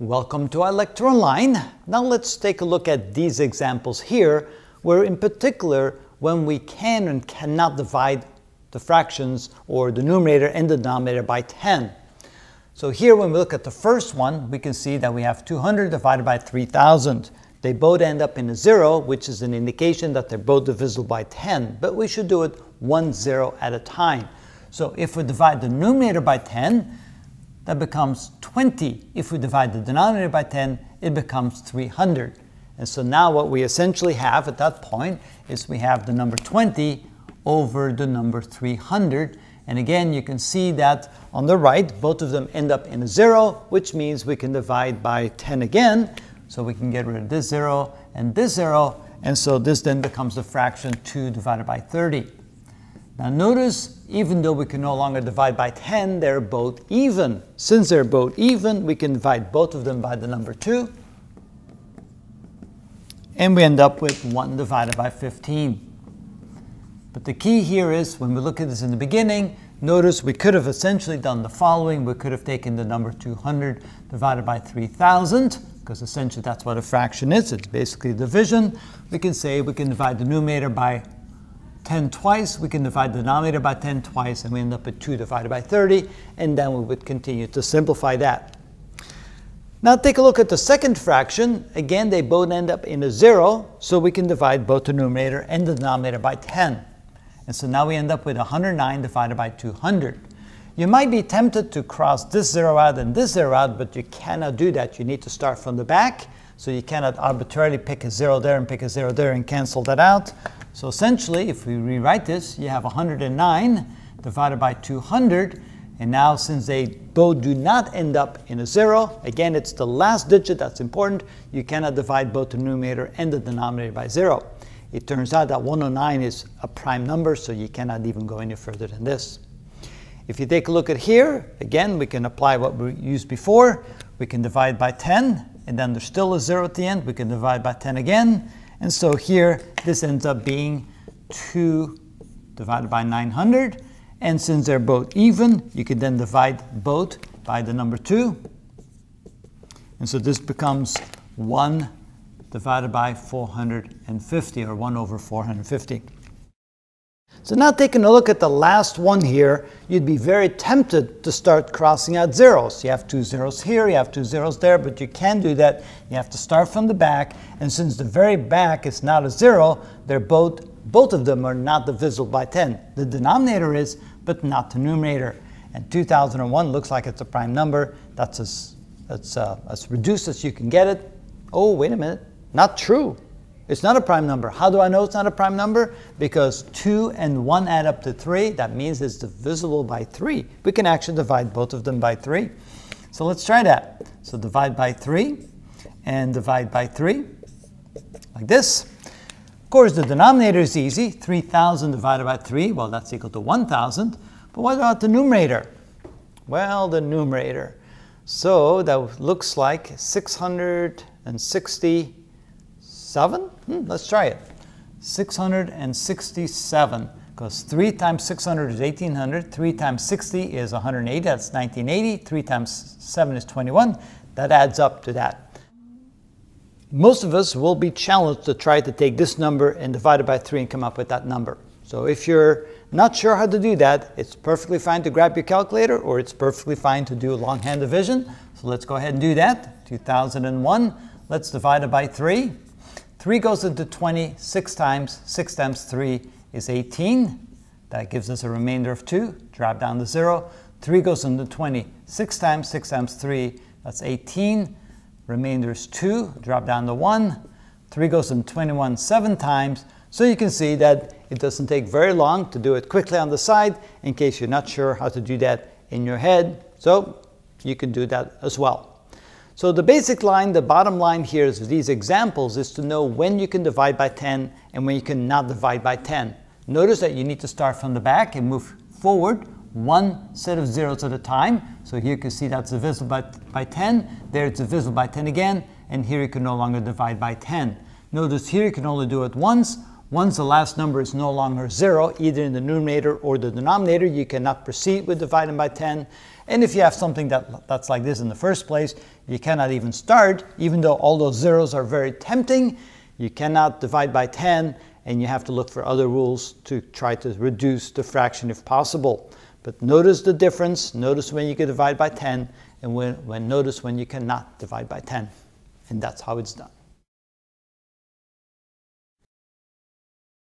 Welcome to ilectureonline. Now let's take a look at these examples here, where in particular, when we can and cannot divide the fractions or the numerator and the denominator by 10. So here when we look at the first one, we can see that we have 200 divided by 3000. They both end up in a zero, which is an indication that they're both divisible by 10, but we should do it one zero at a time. So if we divide the numerator by 10, that becomes 20. If we divide the denominator by 10, it becomes 300. And so now what we essentially have at that point is we have the number 20 over the number 300. And again, you can see that on the right, both of them end up in a zero, which means we can divide by 10 again. So we can get rid of this zero and this zero. And so this then becomes the fraction 2 divided by 30. Now notice, even though we can no longer divide by 10, they're both even. Since they're both even, we can divide both of them by the number 2. And we end up with 1 divided by 15. But the key here is, when we look at this in the beginning, notice we could have essentially done the following. We could have taken the number 200 divided by 3000, because essentially that's what a fraction is. It's basically division. We can say we can divide the numerator by 10 twice, we can divide the denominator by 10 twice, and we end up at 2 divided by 30, and then we would continue to simplify that. Now take a look at the second fraction. Again, they both end up in a 0, so we can divide both the numerator and the denominator by 10. And so now we end up with 109 divided by 200. You might be tempted to cross this 0 out and this 0 out, but you cannot do that. You need to start from the back, so you cannot arbitrarily pick a 0 there and pick a 0 there and cancel that out. So essentially, if we rewrite this, you have 109 divided by 200. And now since they both do not end up in a zero, again, it's the last digit that's important. You cannot divide both the numerator and the denominator by zero. It turns out that 109 is a prime number, so you cannot even go any further than this. If you take a look at here, again, we can apply what we used before. We can divide by 10, and then there's still a zero at the end. We can divide by 10 again, and so here, this ends up being 2 divided by 900. And since they're both even, you can then divide both by the number 2. And so this becomes 1 divided by 450, or 1 over 450. So now taking a look at the last one here, you'd be very tempted to start crossing out zeros. You have two zeros here, you have two zeros there, but you can't do that. You have to start from the back, and since the very back is not a zero, they're both, both of them are not divisible by 10. The denominator is, but not the numerator. And 2001 looks like it's a prime number. That's as, that's, uh, as reduced as you can get it. Oh, wait a minute, not true. It's not a prime number. How do I know it's not a prime number? Because 2 and 1 add up to 3. That means it's divisible by 3. We can actually divide both of them by 3. So let's try that. So divide by 3 and divide by 3, like this. Of course, the denominator is easy. 3,000 divided by 3, well, that's equal to 1,000. But what about the numerator? Well, the numerator. So that looks like 660 7? Hmm, let's try it. 667, because 3 times 600 is 1800, 3 times 60 is 180, that's 1980, 3 times 7 is 21. That adds up to that. Most of us will be challenged to try to take this number and divide it by 3 and come up with that number. So if you're not sure how to do that, it's perfectly fine to grab your calculator or it's perfectly fine to do longhand division. So let's go ahead and do that. 2001, let's divide it by 3. 3 goes into 20 6 times. 6 times 3 is 18. That gives us a remainder of 2. Drop down to 0. 3 goes into 20 6 times. 6 times 3, that's 18. Remainder is 2. Drop down to 1. 3 goes into 21 7 times. So you can see that it doesn't take very long to do it quickly on the side in case you're not sure how to do that in your head. So you can do that as well. So the basic line, the bottom line here is these examples is to know when you can divide by 10 and when you cannot divide by 10. Notice that you need to start from the back and move forward one set of zeros at a time. So here you can see that's divisible by, by 10, there it's divisible by 10 again, and here you can no longer divide by 10. Notice here you can only do it once. Once the last number is no longer zero, either in the numerator or the denominator, you cannot proceed with dividing by 10. And if you have something that, that's like this in the first place, you cannot even start, even though all those zeros are very tempting, you cannot divide by 10, and you have to look for other rules to try to reduce the fraction if possible. But notice the difference, notice when you can divide by 10, and when, when notice when you cannot divide by 10. And that's how it's done.